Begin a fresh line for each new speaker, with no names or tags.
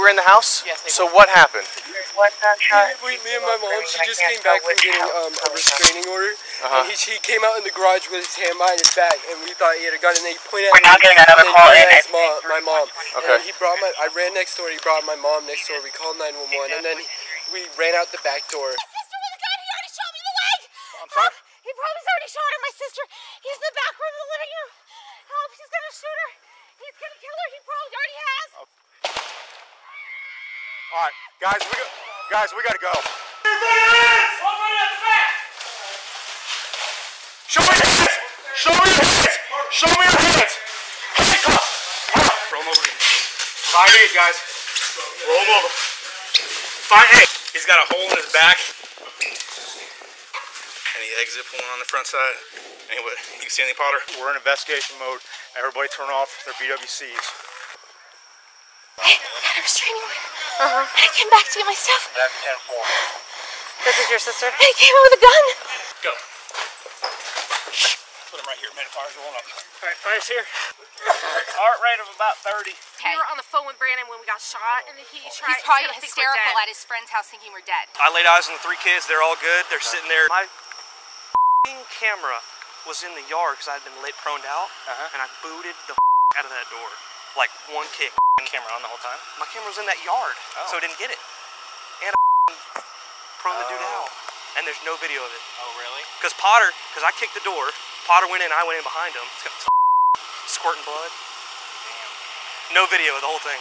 You were in the house?
Yes, they
So
were.
what happened?
What gunshot?
We, me and my mom, she just came back from getting um, a restraining order,
Uh-huh.
and he, he came out in the garage with his hand behind his back, and we thought he had a gun, and then he pointed
We're
at
now
me,
getting another
and then
call in
pointed at
at
his mom, my mom, and
Okay.
then he brought my, I ran next door, he brought my mom next door, we called 911, and then we ran out the back door.
My sister with a gun. He already shot me in the leg.
I'm?
Help. He probably's already shot her. My sister. He's in the back room of the living room. Help. He's gonna shoot her. He's gonna kill her. He probably already has.
All right, guys, we got, guys, we gotta go. Show me your hands! Show me your hands! Show me your hands! Come on! Roll over. Find eight, guys. Roll him over. Find eight.
He's got a hole in his back. Any exit pulling on the front side? Anyway, you can see any Potter?
We're in investigation mode. Everybody turn off their BWCs.
Hey, I got a restraining order. Uh-huh. And I came back to get my stuff.
This is your sister?
And he came out with a gun.
Go. Put him right here. Man, fire's rolling up.
All right, fire's here.
Heart rate of about 30. Okay.
We were on the phone with Brandon when we got shot, and he tried.
He's probably
to think we're
hysterical at his friend's house thinking we're dead.
I laid eyes on the three kids. They're all good. They're sitting there.
My camera was in the yard because I'd been lit proned out,
Uh-huh.
and I booted the out of that door, like one kick.
Camera on the whole time.
My camera was in that yard, oh. so I didn't get it, and I prone the dude
Oh.
out, and there's no video of it.
Oh, really?
Because Potter, because I kicked the door, Potter went in, I went in behind him. It's got squirting blood. Damn. No video of the whole thing.